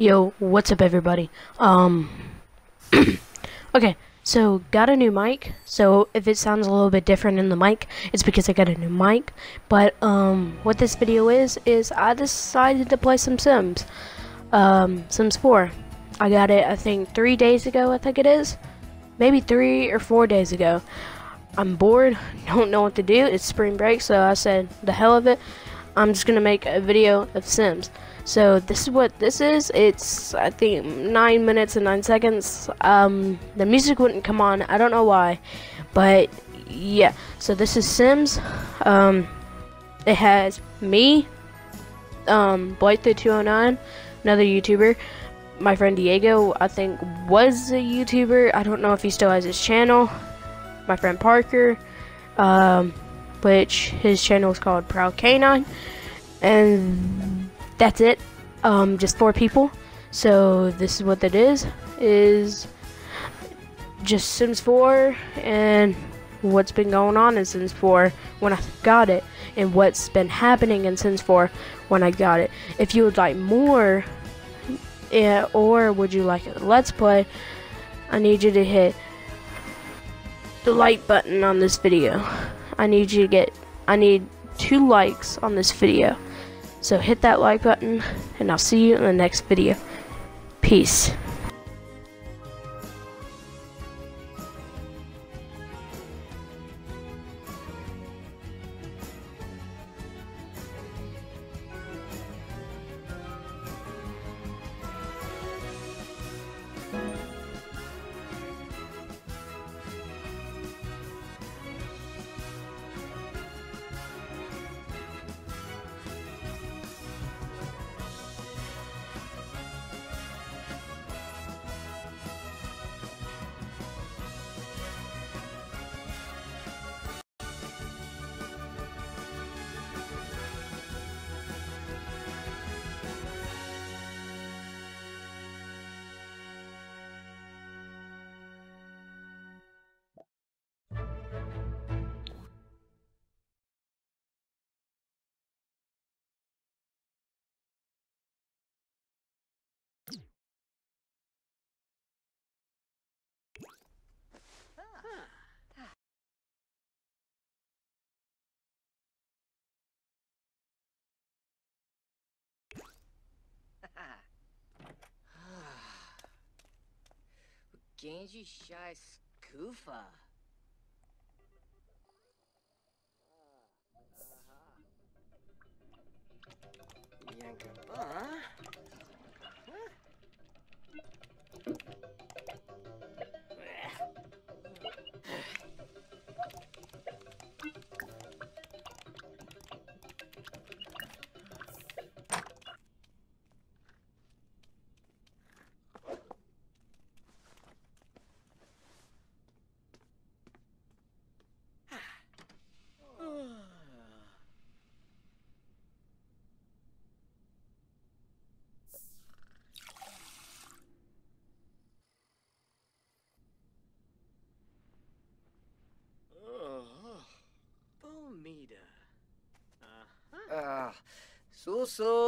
Yo, what's up everybody? Um Okay, so got a new mic. So if it sounds a little bit different in the mic, it's because I got a new mic. But um what this video is is I decided to play some Sims. Um Sims 4. I got it I think 3 days ago, I think it is. Maybe 3 or 4 days ago. I'm bored, don't know what to do. It's spring break, so I said the hell of it. I'm just to make a video of Sims. So this is what this is. It's I think nine minutes and nine seconds. Um, the music wouldn't come on. I don't know why, but yeah. So this is Sims. Um, it has me, um, Blight the 209, another YouTuber. My friend Diego, I think, was a YouTuber. I don't know if he still has his channel. My friend Parker, um, which his channel is called Proud Canine, and that's it. Um, just four people. So this is what that is. Is just Sims 4 and what's been going on in Sims 4 when I got it and what's been happening in Sims 4 when I got it. If you would like more yeah, or would you like a let's play, I need you to hit the like button on this video. I need you to get I need two likes on this video. So hit that like button, and I'll see you in the next video. Peace. Genji Shy Scoofa. Yanka, huh? Bomita. そ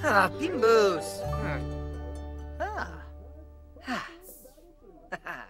Ah. Ah. Ah.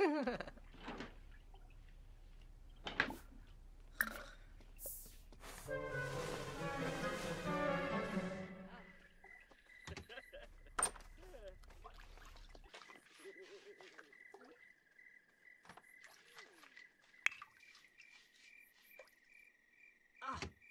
Ah,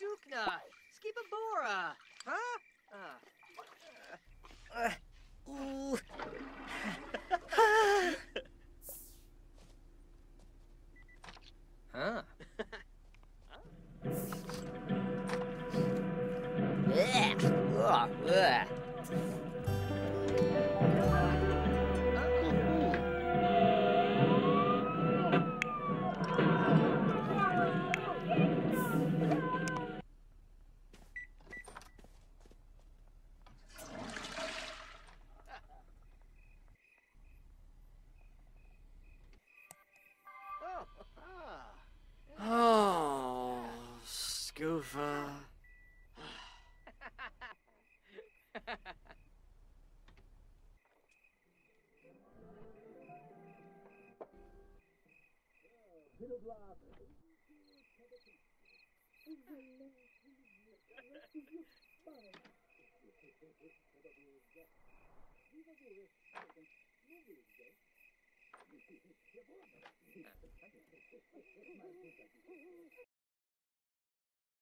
Dukna! Skipabora! Huh? Ah. Uh, uh, Goofa. Uh,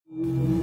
Scoofa. Ah.